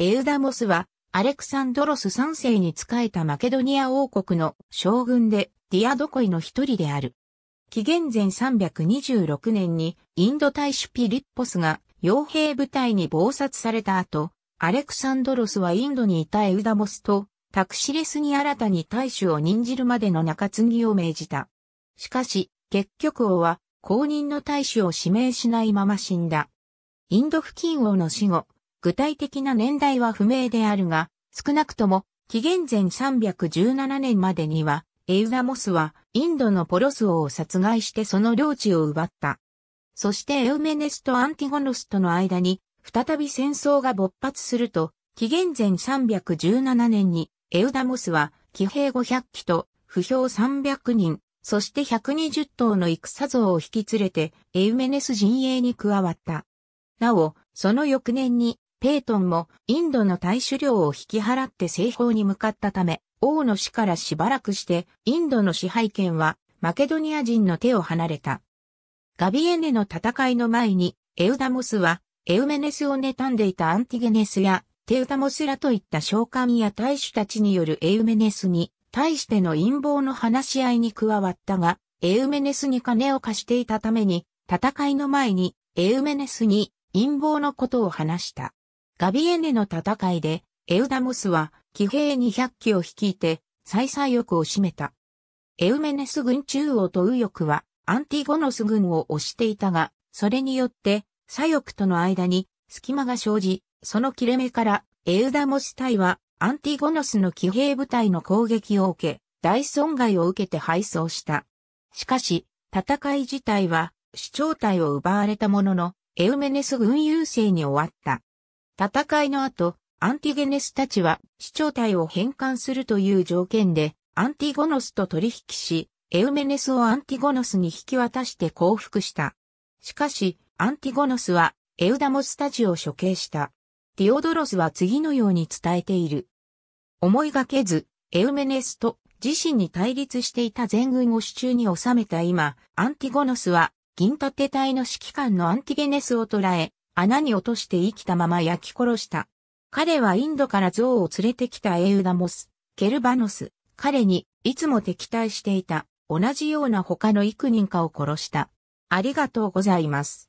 エウダモスはアレクサンドロス3世に仕えたマケドニア王国の将軍でディアドコイの一人である。紀元前326年にインド太守ピリッポスが傭兵部隊に謀殺された後、アレクサンドロスはインドにいたエウダモスとタクシレスに新たに太守を任じるまでの中継ぎを命じた。しかし、結局王は後任の太守を指名しないまま死んだ。インド付近王の死後、具体的な年代は不明であるが、少なくとも紀元前317年までには、エウダモスはインドのポロス王を殺害してその領地を奪った。そしてエウメネスとアンティゴノスとの間に再び戦争が勃発すると、紀元前317年にエウダモスは騎兵500機と不評300人、そして120頭の戦像を引き連れてエウメネス陣営に加わった。なお、その翌年にペートンもインドの大主領を引き払って西方に向かったため、王の死からしばらくしてインドの支配権はマケドニア人の手を離れた。ガビエネの戦いの前にエウダモスはエウメネスを妬んでいたアンティゲネスやテウタモスらといった召喚や大主たちによるエウメネスに対しての陰謀の話し合いに加わったが、エウメネスに金を貸していたために、戦いの前にエウメネスに陰謀のことを話した。ガビエネの戦いで、エウダモスは騎兵200機を率いて、再々翼を占めた。エウメネス軍中央と右翼は、アンティゴノス軍を押していたが、それによって、左翼との間に隙間が生じ、その切れ目からエウダモス隊はアンティゴノスの騎兵部隊の攻撃を受け、大損害を受けて敗走した。しかし、戦い自体は輜重隊を奪われたものの、エウメネス軍優勢に終わった。戦いの後、アンティゲネスたちは輜重隊を返還するという条件で、アンティゴノスと取引し、エウメネスをアンティゴノスに引き渡して降伏した。しかし、アンティゴノスはエウダモスたちを処刑した。ディオドロスは次のように伝えている。思いがけず、エウメネスと自身に対立していた全軍を手中に収めた今、アンティゴノスは銀盾隊の指揮官のアンティゲネスを捕らえ、穴に落として生きたまま焼き殺した。彼はインドから象を連れてきたエウダモス、ケルバノス、彼にいつも敵対していた同じような他の幾人かを殺した。ありがとうございます。